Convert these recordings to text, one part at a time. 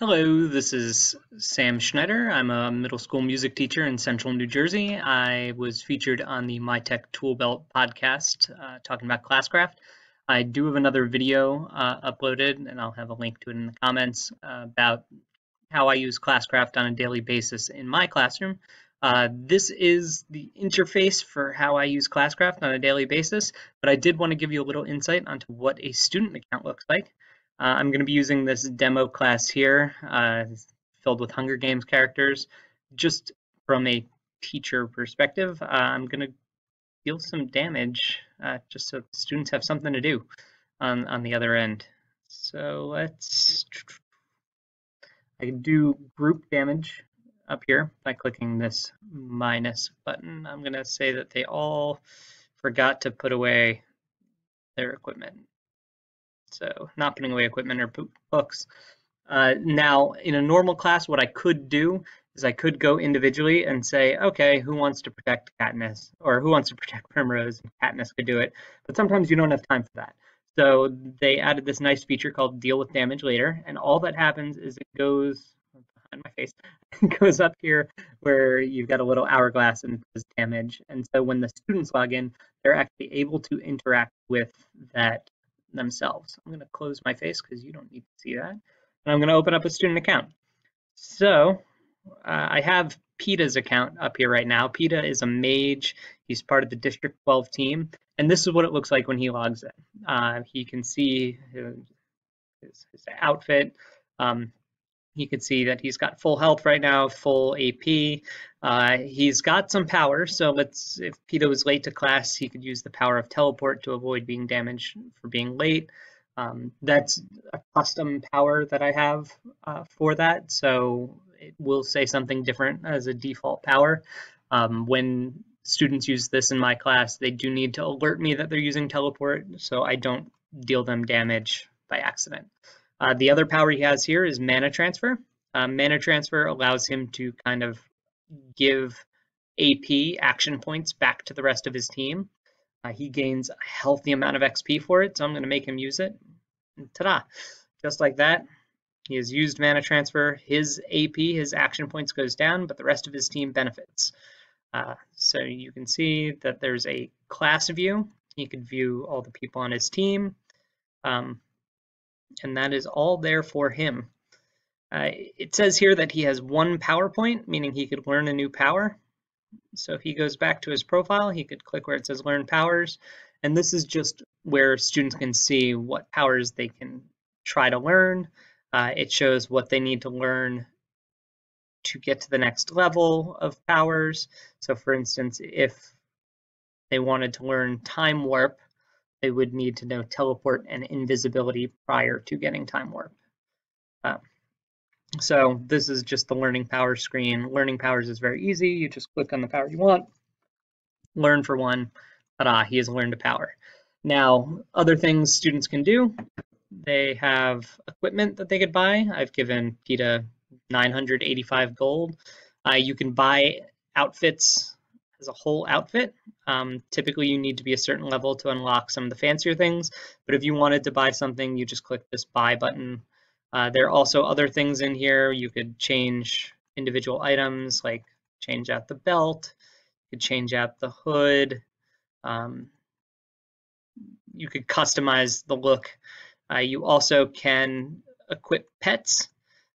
Hello, this is Sam Schneider. I'm a middle school music teacher in central New Jersey. I was featured on the MyTechToolbelt podcast uh, talking about Classcraft. I do have another video uh, uploaded, and I'll have a link to it in the comments uh, about how I use Classcraft on a daily basis in my classroom. Uh, this is the interface for how I use Classcraft on a daily basis, but I did want to give you a little insight onto what a student account looks like. Uh, I'm going to be using this demo class here, uh, filled with Hunger Games characters. Just from a teacher perspective, uh, I'm going to deal some damage uh, just so students have something to do on, on the other end. So let's, I can do group damage up here by clicking this minus button. I'm going to say that they all forgot to put away their equipment. So not putting away equipment or books. Uh, now, in a normal class, what I could do is I could go individually and say, okay, who wants to protect Katniss? Or who wants to protect Primrose? Katniss could do it. But sometimes you don't have time for that. So they added this nice feature called deal with damage later. And all that happens is it goes behind my face, goes up here where you've got a little hourglass and does damage. And so when the students log in, they're actually able to interact with that themselves. I'm going to close my face because you don't need to see that. And I'm going to open up a student account. So uh, I have Peeta's account up here right now. Peeta is a mage. He's part of the District 12 team. And this is what it looks like when he logs in. Uh, he can see his, his outfit. Um, you can see that he's got full health right now, full AP. Uh, he's got some power, so let's, if Peeta was late to class, he could use the power of teleport to avoid being damaged for being late. Um, that's a custom power that I have uh, for that, so it will say something different as a default power. Um, when students use this in my class, they do need to alert me that they're using teleport so I don't deal them damage by accident. Uh, the other power he has here is mana transfer. Uh, mana transfer allows him to kind of give AP action points back to the rest of his team. Uh, he gains a healthy amount of XP for it, so I'm going to make him use it. Ta-da! Just like that, he has used mana transfer. His AP, his action points goes down, but the rest of his team benefits. Uh, so you can see that there's a class view. He could view all the people on his team. Um, and that is all there for him. Uh, it says here that he has one power point, meaning he could learn a new power. So if he goes back to his profile, he could click where it says Learn Powers, and this is just where students can see what powers they can try to learn. Uh, it shows what they need to learn to get to the next level of powers. So for instance, if they wanted to learn Time Warp, they would need to know teleport and invisibility prior to getting time warp. Uh, so this is just the learning powers screen. Learning powers is very easy. You just click on the power you want, learn for one, ta-da, he has learned a power. Now, other things students can do, they have equipment that they could buy. I've given Peeta 985 gold. Uh, you can buy outfits as a whole outfit. Um, typically, you need to be a certain level to unlock some of the fancier things, but if you wanted to buy something, you just click this buy button. Uh, there are also other things in here. You could change individual items, like change out the belt, you could change out the hood, um, you could customize the look. Uh, you also can equip pets.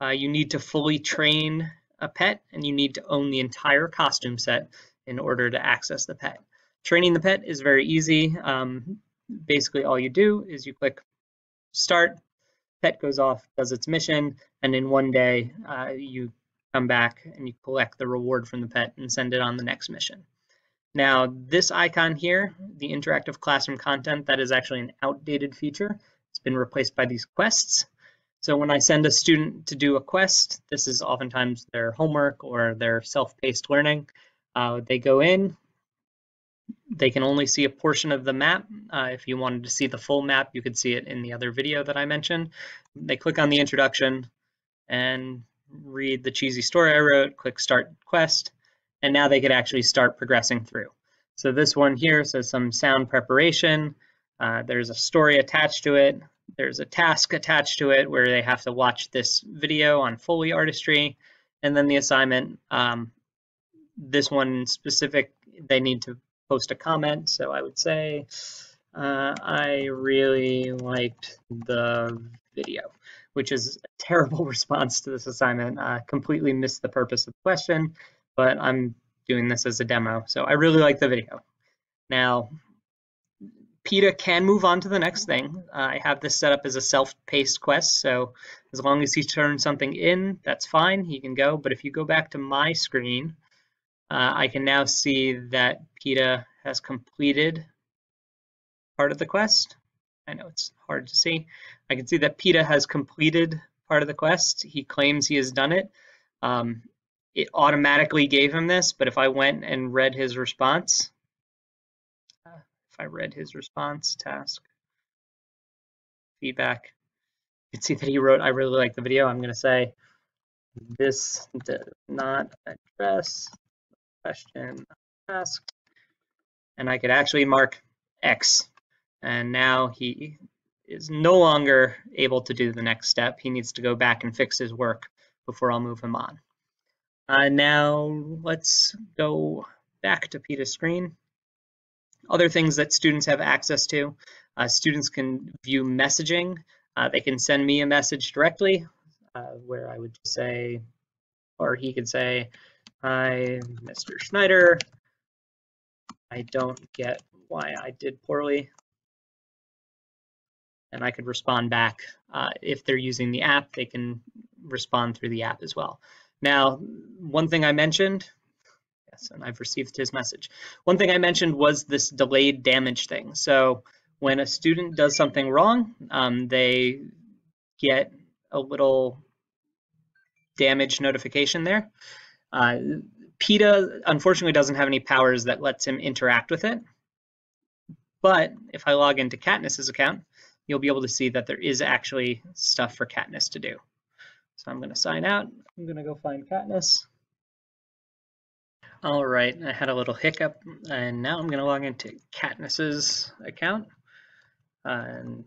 Uh, you need to fully train a pet and you need to own the entire costume set in order to access the pet. Training the pet is very easy. Um, basically, all you do is you click start, pet goes off, does its mission, and in one day uh, you come back and you collect the reward from the pet and send it on the next mission. Now, this icon here, the interactive classroom content, that is actually an outdated feature. It's been replaced by these quests. So when I send a student to do a quest, this is oftentimes their homework or their self-paced learning. Uh, they go in, they can only see a portion of the map. Uh, if you wanted to see the full map, you could see it in the other video that I mentioned. They click on the introduction and read the cheesy story I wrote, click start quest, and now they could actually start progressing through. So this one here says some sound preparation. Uh, there's a story attached to it. there's a task attached to it where they have to watch this video on Foley artistry, and then the assignment. Um, this one specific, they need to post a comment. So I would say, uh, I really liked the video, which is a terrible response to this assignment. I completely missed the purpose of the question, but I'm doing this as a demo. So I really like the video. Now, Peeta can move on to the next thing. Uh, I have this set up as a self-paced quest, so as long as he turns something in, that's fine, he can go. But if you go back to my screen, uh, I can now see that Peeta has completed part of the quest. I know it's hard to see. I can see that Peeta has completed part of the quest. He claims he has done it. Um, it automatically gave him this, but if I went and read his response, uh, if I read his response task, feedback, you can see that he wrote, I really like the video. I'm going to say, this does not address question asked. And I could actually mark X. And now he is no longer able to do the next step. He needs to go back and fix his work before I'll move him on. Uh, now let's go back to Peeta's screen. Other things that students have access to. Uh, students can view messaging. Uh, they can send me a message directly uh, where I would say, or he could say, hi, Mr. Schneider. I don't get why I did poorly. And I could respond back. Uh, if they're using the app, they can respond through the app as well. Now, one thing I mentioned, yes, and I've received his message. One thing I mentioned was this delayed damage thing. So when a student does something wrong, um, they get a little damage notification there. Uh, Peeta unfortunately doesn't have any powers that lets him interact with it. But if I log into Katniss's account, you'll be able to see that there is actually stuff for Katniss to do. So I'm going to sign out. I'm going to go find Katniss. All right, I had a little hiccup, and now I'm going to log into Katniss's account. And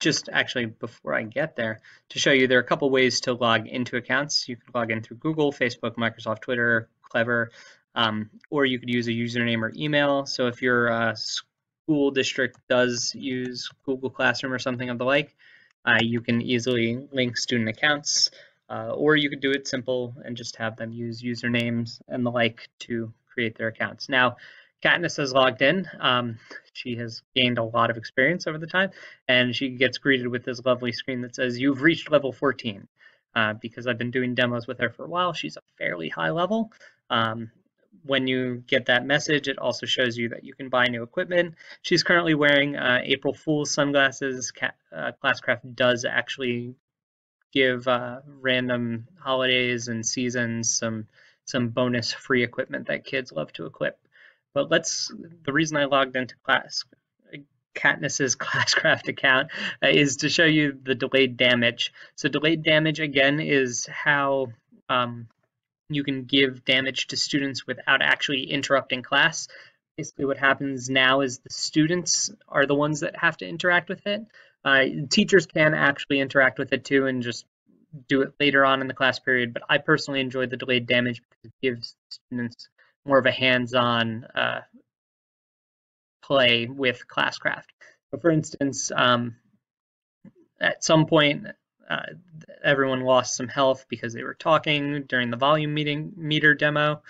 just actually before I get there, to show you there are a couple ways to log into accounts. You can log in through Google, Facebook, Microsoft, Twitter, Clever, um, or you could use a username or email. So if your uh, school district does use Google Classroom or something of the like, uh, you can easily link student accounts, uh, or you could do it simple and just have them use usernames and the like to create their accounts. Now, Katniss has logged in. Um, she has gained a lot of experience over the time, and she gets greeted with this lovely screen that says, You've reached level 14. Uh, because I've been doing demos with her for a while, she's a fairly high level. Um, when you get that message, it also shows you that you can buy new equipment. She's currently wearing uh, April Fool's sunglasses. uh, Classcraft does actually give uh, random holidays and seasons some some bonus free equipment that kids love to equip. But let's the reason I logged into class Katniss's Classcraft account uh, is to show you the delayed damage. So delayed damage again is how um, you can give damage to students without actually interrupting class. Basically what happens now is the students are the ones that have to interact with it. Uh, teachers can actually interact with it too and just do it later on in the class period, but I personally enjoy the delayed damage because it gives students more of a hands-on uh, play with Classcraft. For instance, um, at some point uh, everyone lost some health because they were talking during the volume meeting meter demo.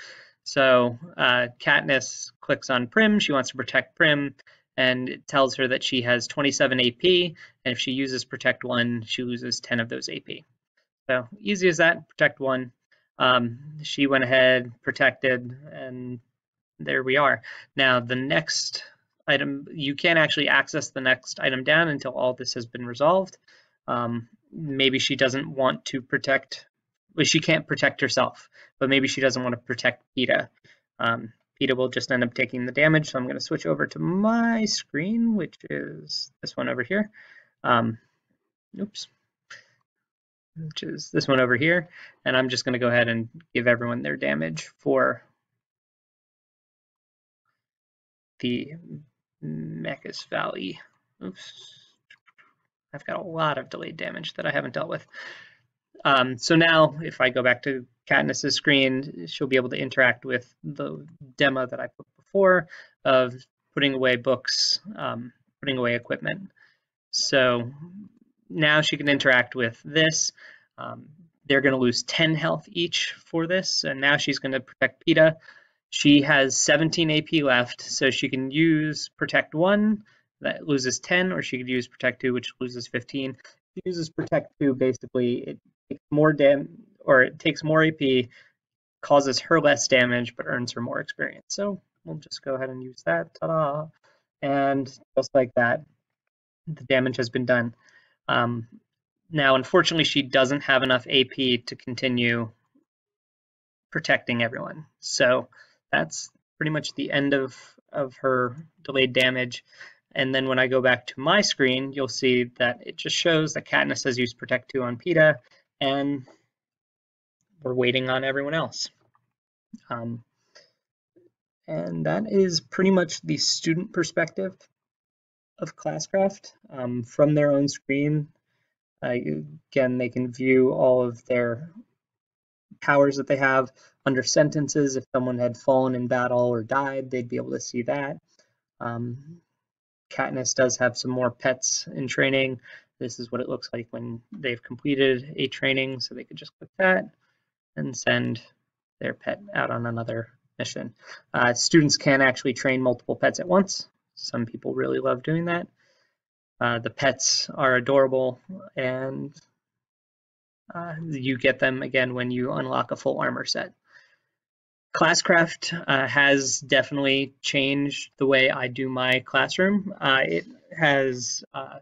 So uh, Katniss clicks on Prim. She wants to protect Prim, and it tells her that she has 27 AP, and if she uses Protect 1, she loses 10 of those AP. So easy as that, Protect 1. Um, she went ahead, protected, and there we are. Now the next item, you can't actually access the next item down until all this has been resolved. Um, maybe she doesn't want to protect, well, she can't protect herself, but maybe she doesn't want to protect Peeta. Um, Peeta will just end up taking the damage, so I'm going to switch over to my screen, which is this one over here. Um, oops, which is this one over here, and I'm just going to go ahead and give everyone their damage for the Mechas Valley. Oops. I've got a lot of delayed damage that I haven't dealt with. Um, so now if I go back to Katniss's screen, she'll be able to interact with the demo that I put before of putting away books, um, putting away equipment. So now she can interact with this. Um, they're going to lose 10 health each for this, and now she's going to protect Peeta. She has 17 AP left, so she can use Protect 1, that loses 10, or she could use Protect 2, which loses 15. She uses Protect 2, basically, it takes more dam or it takes more AP, causes her less damage, but earns her more experience. So we'll just go ahead and use that. Ta-da! And just like that, the damage has been done. Um, now, unfortunately, she doesn't have enough AP to continue protecting everyone. So that's pretty much the end of, of her delayed damage. And then when I go back to my screen, you'll see that it just shows that Katniss has used Protect 2 on Peeta, and we're waiting on everyone else. Um, and that is pretty much the student perspective of Classcraft um, from their own screen. Uh, again, they can view all of their powers that they have under sentences. If someone had fallen in battle or died, they'd be able to see that. Um, Katniss does have some more pets in training. This is what it looks like when they've completed a training. So they could just click that and send their pet out on another mission. Uh, students can actually train multiple pets at once. Some people really love doing that. Uh, the pets are adorable and uh, you get them again when you unlock a full armor set. Classcraft uh, has definitely changed the way I do my classroom. Uh, it has uh,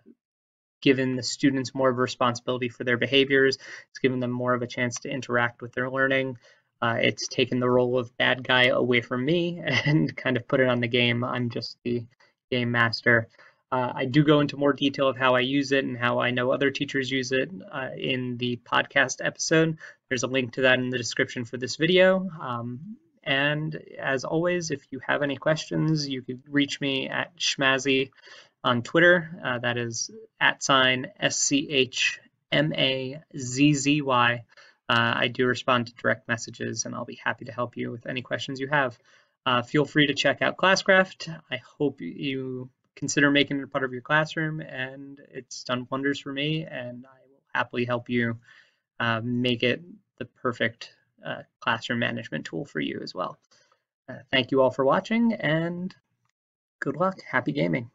given the students more of a responsibility for their behaviors. It's given them more of a chance to interact with their learning. Uh, it's taken the role of bad guy away from me and kind of put it on the game. I'm just the game master. Uh, I do go into more detail of how I use it and how I know other teachers use it uh, in the podcast episode. There's a link to that in the description for this video. Um, and as always, if you have any questions, you could reach me at Schmazzy on Twitter. Uh, that is at sign S C H M A Z Z Y. Uh, I do respond to direct messages and I'll be happy to help you with any questions you have. Uh, feel free to check out Classcraft. I hope you consider making it a part of your classroom and it's done wonders for me and I will happily help you uh, make it the perfect uh, classroom management tool for you as well. Uh, thank you all for watching and good luck. Happy gaming.